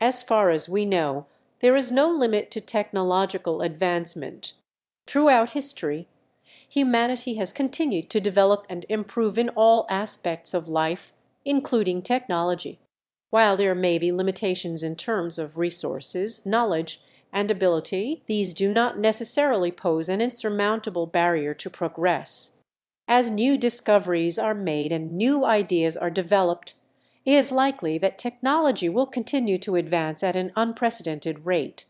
As far as we know, there is no limit to technological advancement. Throughout history, humanity has continued to develop and improve in all aspects of life, including technology. While there may be limitations in terms of resources, knowledge, and ability, these do not necessarily pose an insurmountable barrier to progress. As new discoveries are made and new ideas are developed, is likely that technology will continue to advance at an unprecedented rate.